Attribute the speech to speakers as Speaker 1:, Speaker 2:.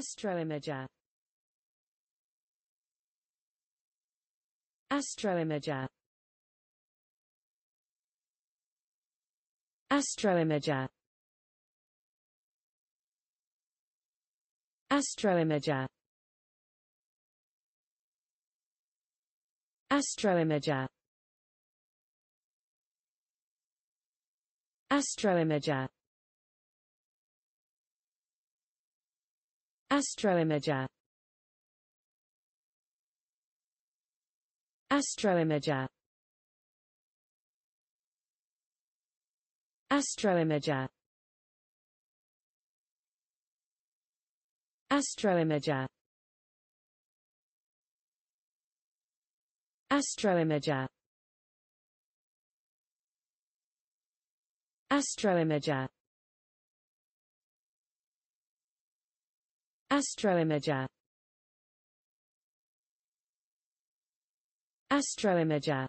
Speaker 1: Astroimager. Astroimager. Astroimager. Astroimager. Astroimager. Astroimager Astroimager. Astroimager. Astroimager. Astroimager. Astroimager. Astroimager Astroimager. Astroimager